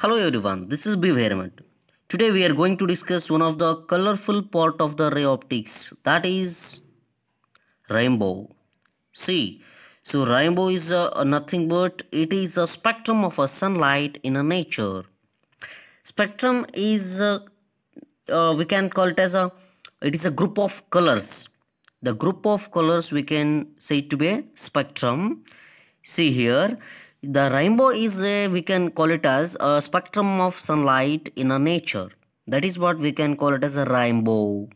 Hello everyone, this is B. Today we are going to discuss one of the colorful part of the ray optics that is rainbow. See, so rainbow is uh, nothing but it is a spectrum of a sunlight in a nature. Spectrum is uh, uh, we can call it as a it is a group of colors. The group of colors we can say to be a spectrum. See here the rainbow is a we can call it as a spectrum of sunlight in a nature. That is what we can call it as a rainbow.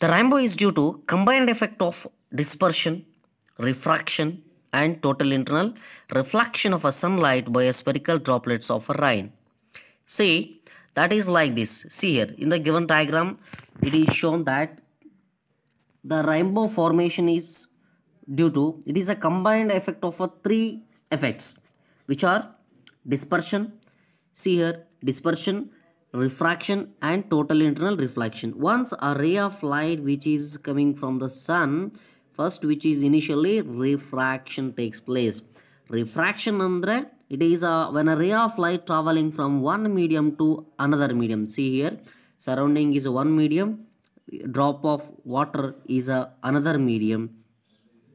The rainbow is due to combined effect of dispersion refraction and total internal reflection of a sunlight by a spherical droplets of a rain. See that is like this. See here in the given diagram it is shown that the rainbow formation is due to it is a combined effect of a three effects which are dispersion see here dispersion refraction and total internal reflection. Once a ray of light which is coming from the sun first which is initially refraction takes place. Refraction andre it is a when a ray of light traveling from one medium to another medium. See here surrounding is one medium drop of water is a another medium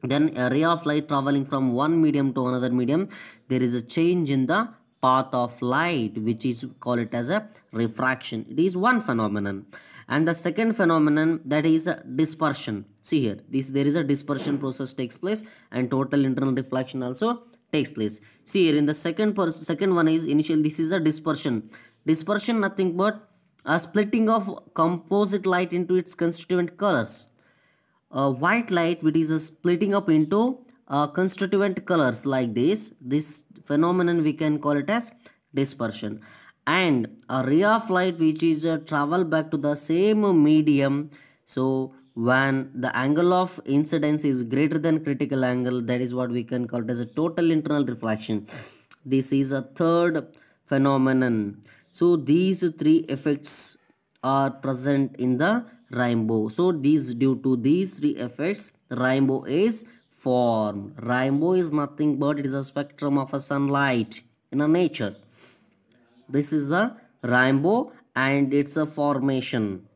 then a ray of light traveling from one medium to another medium there is a change in the path of light which is call it as a refraction. It is one phenomenon. And the second phenomenon that is dispersion. See here this there is a dispersion process takes place and total internal reflection also takes place. See here in the second second one is initial this is a dispersion. Dispersion nothing but a splitting of composite light into its constituent colors uh, white light which is splitting up into uh, constituent colors like this. This phenomenon we can call it as dispersion. And a ray of light which is uh, travel back to the same medium. So when the angle of incidence is greater than critical angle that is what we can call it as a total internal reflection. This is a third phenomenon. So these three effects are present in the rainbow. So these due to these three effects rainbow is formed. Rainbow is nothing but it is a spectrum of a sunlight in a nature. This is the rainbow and it's a formation.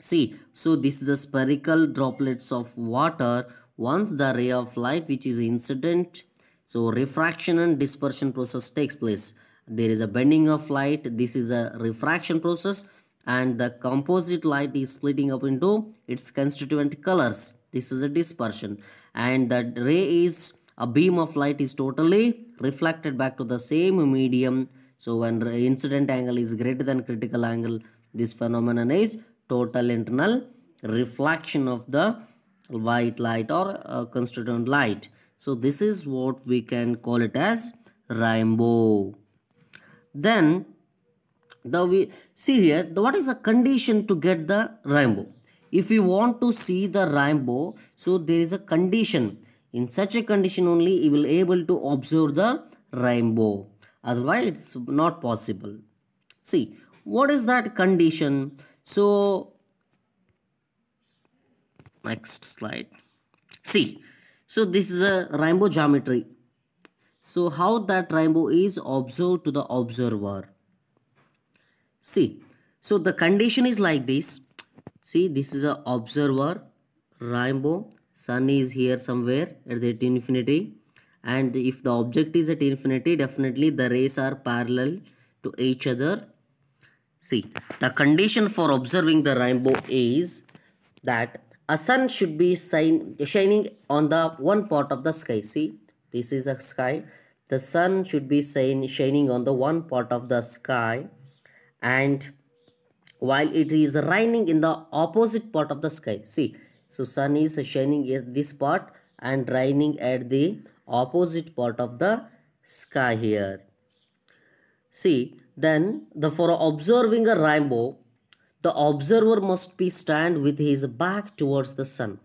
See so this is the spherical droplets of water. Once the ray of light which is incident so refraction and dispersion process takes place. There is a bending of light. This is a refraction process and the composite light is splitting up into its constituent colors. This is a dispersion. And the ray is a beam of light is totally reflected back to the same medium. So when incident angle is greater than critical angle this phenomenon is total internal reflection of the white light or uh, constituent light. So this is what we can call it as rainbow. Then the we see here the, what is the condition to get the rainbow if you want to see the rainbow so there is a condition. In such a condition only you will able to observe the rainbow otherwise it's not possible. See what is that condition? So next slide. See so this is a rainbow geometry. So how that rainbow is observed to the observer See, so the condition is like this. See, this is a observer, rainbow, sun is here somewhere at the infinity. And if the object is at infinity, definitely the rays are parallel to each other. See, the condition for observing the rainbow is that a sun should be shine, shining on the one part of the sky. See, this is a sky. The sun should be shine, shining on the one part of the sky and while it is raining in the opposite part of the sky see so sun is shining at this part and raining at the opposite part of the sky here. See then the for observing a rainbow the observer must be stand with his back towards the sun.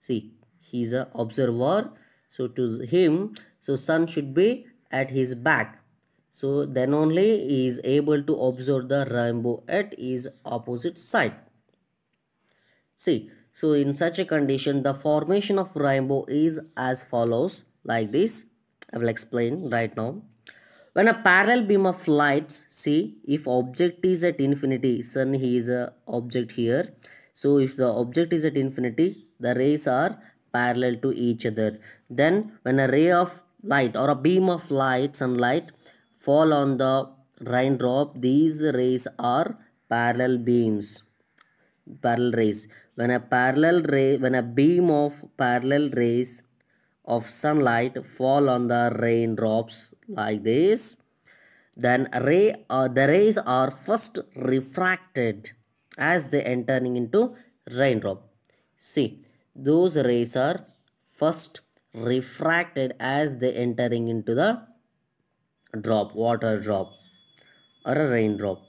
See he's a observer so to him so sun should be at his back so then only he is able to observe the rainbow at his opposite side. See so in such a condition the formation of rainbow is as follows like this. I will explain right now. When a parallel beam of light see if object is at infinity sun he is a object here. So if the object is at infinity the rays are parallel to each other. Then when a ray of light or a beam of light sunlight fall on the raindrop these rays are parallel beams. Parallel rays. When a parallel ray when a beam of parallel rays of sunlight fall on the raindrops like this then ray uh, the rays are first refracted as they entering into raindrop. See those rays are first refracted as they entering into the drop water drop or a raindrop.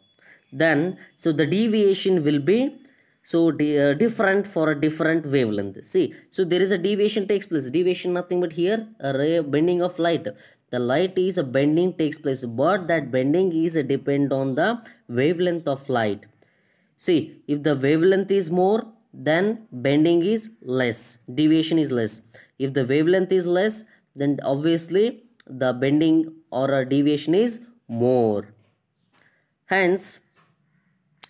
Then so the deviation will be so uh, different for a different wavelength. See so there is a deviation takes place. Deviation nothing but here a ray bending of light. The light is a bending takes place but that bending is a depend on the wavelength of light. See if the wavelength is more then bending is less deviation is less. If the wavelength is less then obviously the bending or a deviation is more. Hence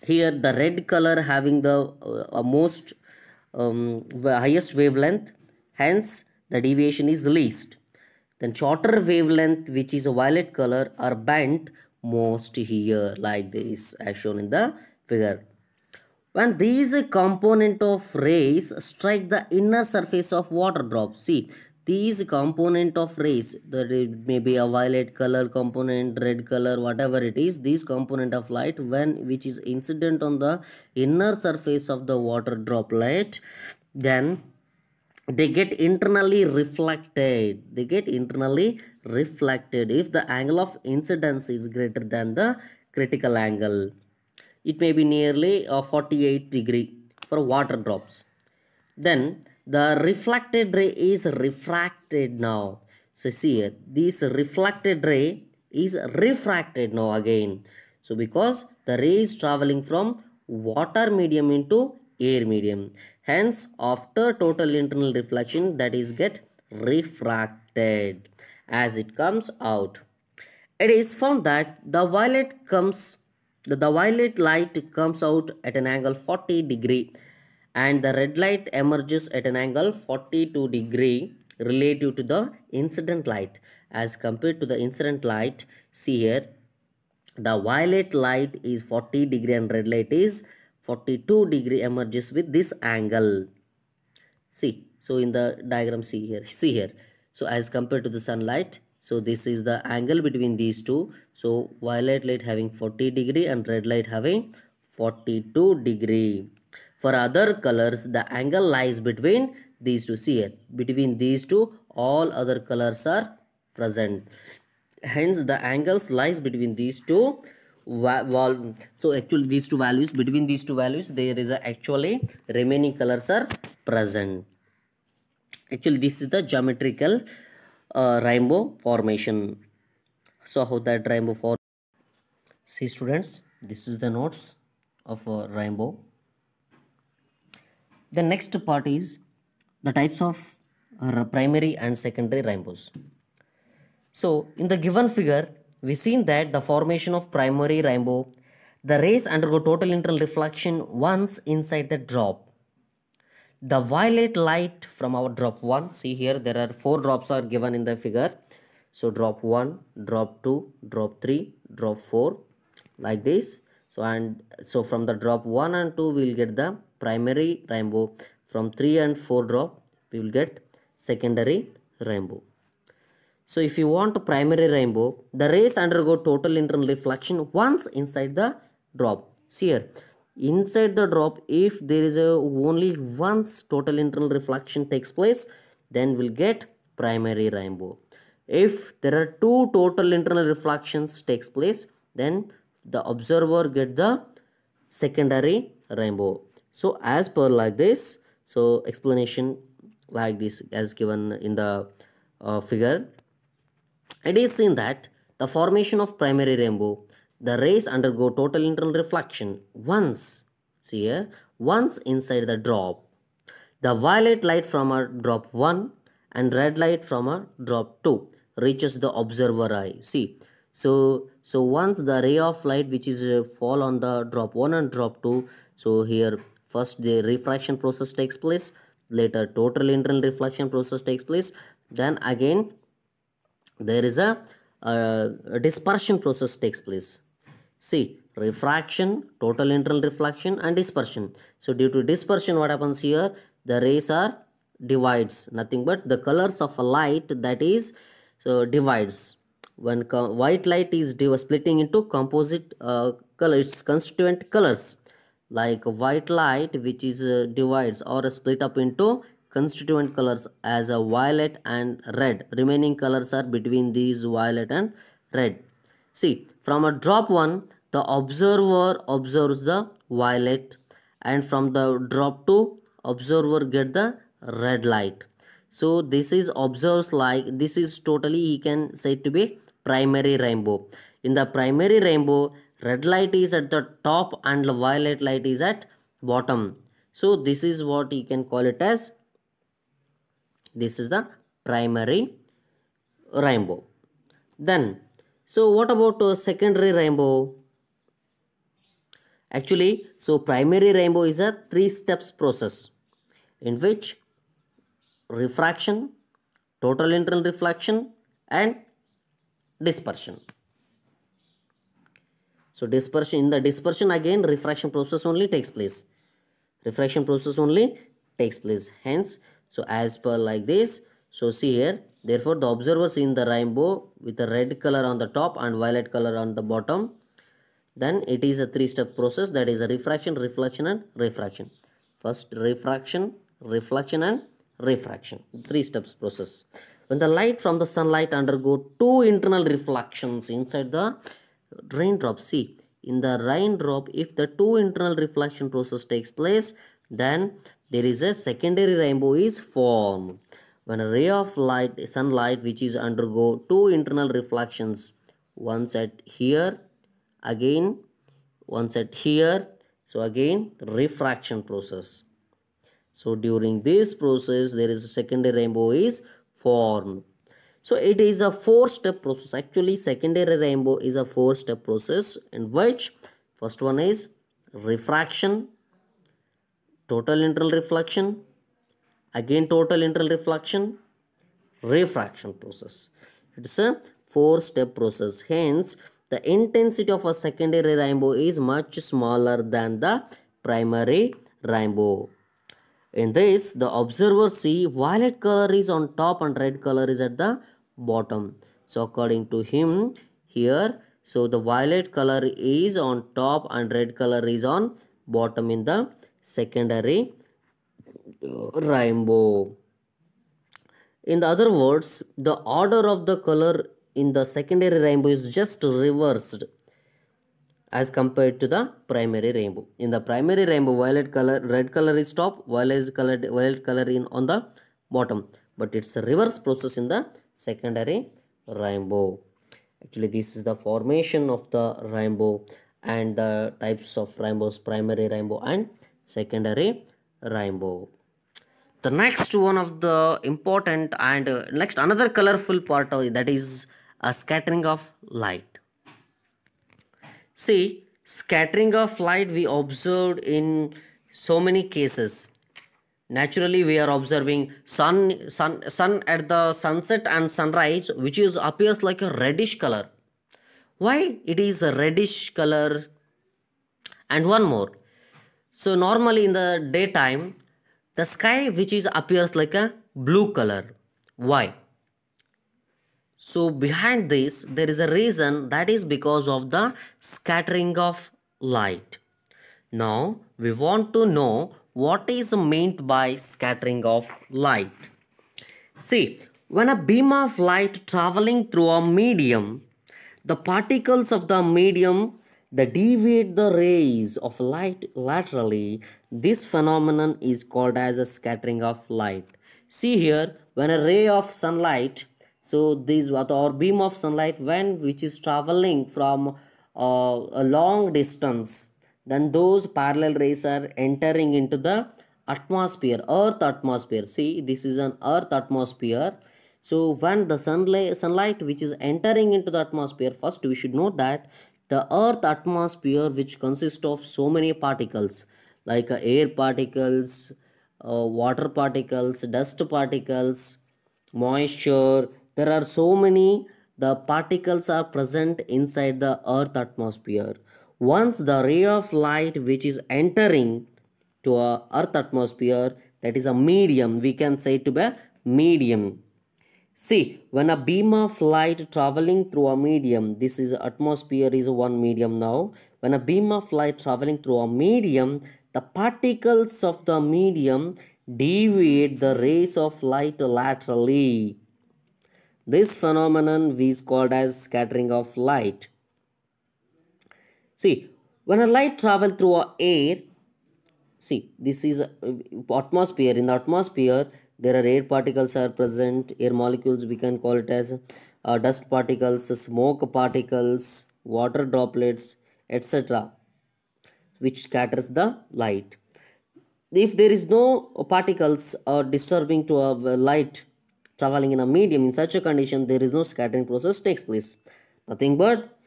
here the red color having the uh, most um, highest wavelength. Hence the deviation is least. Then shorter wavelength which is a violet color are bent most here like this as shown in the figure. When these component of rays strike the inner surface of water drop see these component of rays that it may be a violet color component red color whatever it is this component of light when which is incident on the inner surface of the water droplet then they get internally reflected. They get internally reflected. If the angle of incidence is greater than the critical angle it may be nearly a 48 degree for water drops. Then the reflected ray is refracted now. So see this reflected ray is refracted now again. So because the ray is traveling from water medium into air medium. Hence after total internal reflection that is get refracted as it comes out. It is found that the violet comes the, the violet light comes out at an angle 40 degree and the red light emerges at an angle 42 degree relative to the incident light. As compared to the incident light see here the violet light is 40 degree and red light is 42 degree emerges with this angle. See so in the diagram see here see here. So as compared to the sunlight so this is the angle between these two. So violet light having 40 degree and red light having 42 degree for other colors the angle lies between these two. See here between these two all other colors are present. Hence the angles lies between these two so actually these two values between these two values there is actually remaining colors are present. Actually this is the geometrical uh, rainbow formation. So how that rainbow form see students this is the notes of a rainbow the next part is the types of uh, primary and secondary rainbows. So in the given figure we seen that the formation of primary rainbow the rays undergo total internal reflection once inside the drop. The violet light from our drop 1 see here there are four drops are given in the figure. So drop 1 drop 2 drop 3 drop 4 like this. So and so from the drop 1 and 2 we will get the primary rainbow. From 3 and 4 drop we will get secondary rainbow. So if you want primary rainbow the rays undergo total internal reflection once inside the drop. See here inside the drop if there is a only once total internal reflection takes place then we'll get primary rainbow. If there are two total internal reflections takes place then the observer get the secondary rainbow so as per like this so explanation like this as given in the uh, figure it is seen that the formation of primary rainbow the rays undergo total internal reflection once see here once inside the drop. The violet light from a drop 1 and red light from a drop 2 reaches the observer eye see. So so once the ray of light which is uh, fall on the drop 1 and drop 2 so here first the refraction process takes place. Later total internal reflection process takes place. Then again there is a, a dispersion process takes place. See refraction total internal reflection and dispersion. So due to dispersion what happens here? The rays are divides. Nothing but the colors of a light that is so divides. When white light is splitting into composite uh, colors constituent colors like white light which is uh, divides or split up into constituent colors as a violet and red. Remaining colors are between these violet and red. See from a drop one the observer observes the violet and from the drop two observer get the red light. So this is observes like this is totally he can say to be primary rainbow. In the primary rainbow red light is at the top and the violet light is at bottom. So this is what you can call it as this is the primary rainbow. Then so what about uh, secondary rainbow? Actually so primary rainbow is a three steps process in which refraction total internal reflection and dispersion so dispersion in the dispersion again refraction process only takes place. Refraction process only takes place. Hence so as per like this so see here therefore the observers in the rainbow with the red color on the top and violet color on the bottom then it is a three step process that is a refraction reflection and refraction. First refraction reflection and refraction. Three steps process. When the light from the sunlight undergo two internal reflections inside the raindrop. See in the raindrop if the two internal reflection process takes place then there is a secondary rainbow is formed. When a ray of light sunlight which is undergo two internal reflections once at here again once at here so again refraction process. So during this process there is a secondary rainbow is formed. So it is a four step process. Actually secondary rainbow is a four step process in which first one is refraction, total internal reflection, again total internal reflection, refraction process. It's a four step process. Hence the intensity of a secondary rainbow is much smaller than the primary rainbow. In this, the observer see violet color is on top and red color is at the bottom. So according to him, here, so the violet color is on top and red color is on bottom in the secondary rainbow. In the other words, the order of the color in the secondary rainbow is just reversed as compared to the primary rainbow. In the primary rainbow, violet color, red color is top, violet is colored, violet color in on the bottom. But it's a reverse process in the secondary rainbow. Actually, this is the formation of the rainbow and the types of rainbows, primary rainbow and secondary rainbow. The next one of the important and uh, next another colorful part of that is a scattering of light See, scattering of light we observed in so many cases. Naturally, we are observing sun, sun, sun at the sunset and sunrise, which is appears like a reddish color. Why it is a reddish color? And one more. So normally in the daytime, the sky which is appears like a blue color. Why? So behind this, there is a reason that is because of the scattering of light. Now we want to know what is meant by scattering of light. See, when a beam of light traveling through a medium, the particles of the medium that deviate the rays of light laterally, this phenomenon is called as a scattering of light. See here, when a ray of sunlight so this our beam of sunlight when which is traveling from uh, a long distance then those parallel rays are entering into the atmosphere earth atmosphere see this is an earth atmosphere So when the sunlight, sunlight which is entering into the atmosphere, first we should know that the earth atmosphere which consists of so many particles like uh, air particles, uh, water particles, dust particles, moisture. There are so many the particles are present inside the earth atmosphere. Once the ray of light which is entering to a earth atmosphere that is a medium we can say to be a medium See, when a beam of light traveling through a medium, this is atmosphere is one medium now. When a beam of light traveling through a medium, the particles of the medium deviate the rays of light laterally. This phenomenon is called as scattering of light. See, when a light travel through air, see, this is atmosphere. In the atmosphere, there are air particles are present. Air molecules we can call it as uh, dust particles smoke particles water droplets etc which scatters the light. If there is no particles uh, disturbing to a light traveling in a medium in such a condition there is no scattering process takes place. Nothing but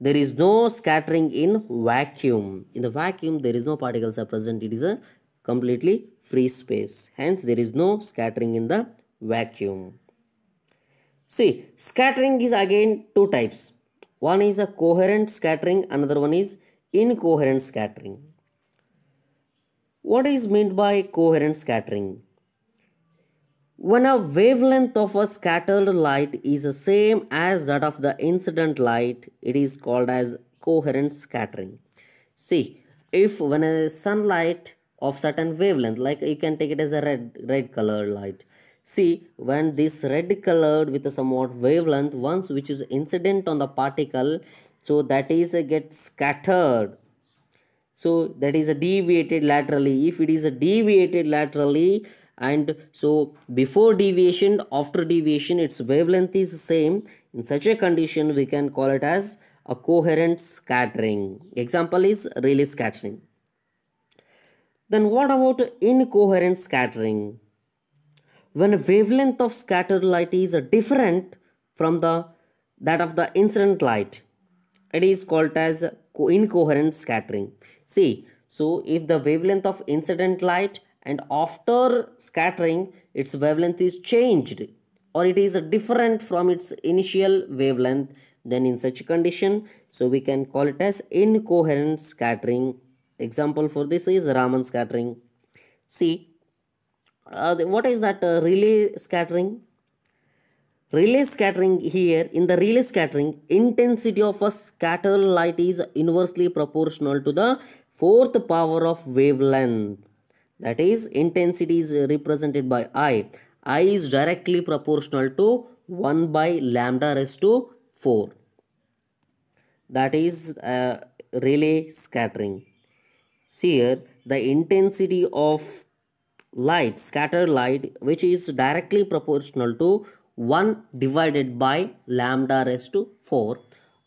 there is no scattering in vacuum in the vacuum there is no particles are present it is a completely free space. Hence, there is no scattering in the vacuum. See, scattering is again two types. One is a coherent scattering, another one is incoherent scattering. What is meant by coherent scattering? When a wavelength of a scattered light is the same as that of the incident light, it is called as coherent scattering. See, if when a sunlight of certain wavelength like you can take it as a red red color light. See when this red colored with a somewhat wavelength once which is incident on the particle so that is a get scattered. So that is a deviated laterally. If it is a deviated laterally and so before deviation after deviation its wavelength is same in such a condition we can call it as a coherent scattering example is Rayleigh scattering then what about incoherent scattering? When wavelength of scattered light is different from the that of the incident light, it is called as incoherent scattering. See, so if the wavelength of incident light and after scattering its wavelength is changed or it is different from its initial wavelength then in such condition so we can call it as incoherent scattering Example for this is Raman scattering. See, uh, what is that uh, Rayleigh scattering? Rayleigh scattering here, in the Rayleigh scattering, intensity of a scattered light is inversely proportional to the fourth power of wavelength. That is, intensity is represented by I. I is directly proportional to 1 by lambda raised to 4. That is uh, Rayleigh scattering. See here the intensity of light scattered light which is directly proportional to 1 divided by lambda raised to 4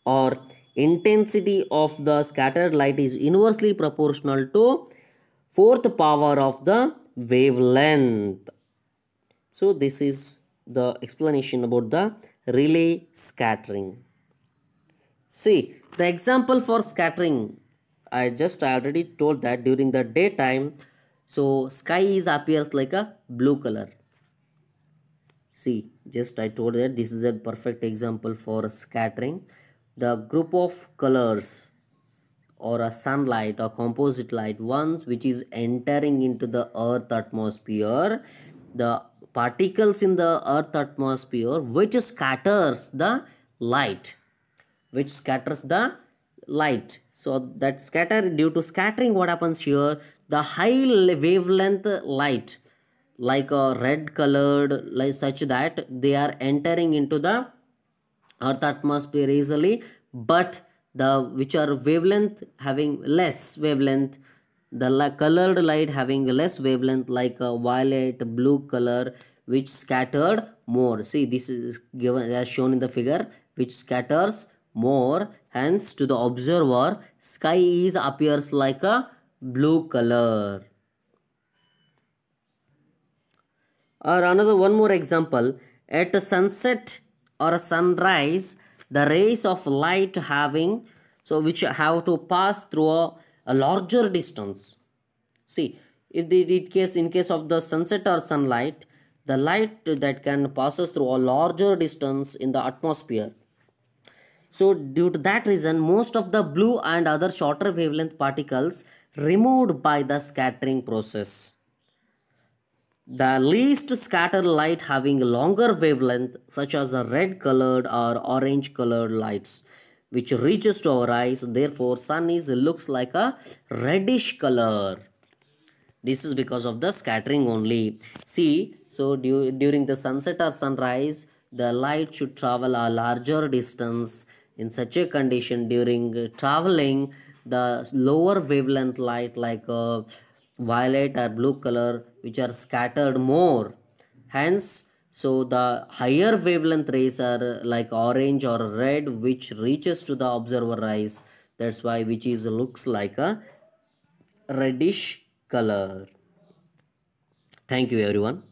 or intensity of the scattered light is inversely proportional to fourth power of the wavelength. So this is the explanation about the Rayleigh scattering. See the example for scattering I just already told that during the daytime so sky is appears like a blue color see just I told that this is a perfect example for scattering the group of colors or a sunlight or composite light once which is entering into the earth atmosphere. The particles in the earth atmosphere which scatters the light which scatters the light. So that scatter due to scattering what happens here? The high wavelength light like a red colored like such that they are entering into the earth atmosphere easily but the which are wavelength having less wavelength the colored light having less wavelength like a violet blue color which scattered more. See this is given as shown in the figure which scatters more. Hence to the observer sky is appears like a blue color. Or another one more example. At a sunset or a sunrise the rays of light having so which have to pass through a, a larger distance. See if the in case in case of the sunset or sunlight the light that can passes through a larger distance in the atmosphere. So due to that reason most of the blue and other shorter wavelength particles removed by the scattering process the least scattered light having longer wavelength such as a red colored or orange colored lights which reaches to our eyes. Therefore sun is looks like a reddish color. This is because of the scattering only. See so du during the sunset or sunrise the light should travel a larger distance. In such a condition during traveling the lower wavelength light like uh, violet or blue color which are scattered more. Hence so the higher wavelength rays are like orange or red which reaches to the observer eyes. That's why which is looks like a reddish color. Thank you everyone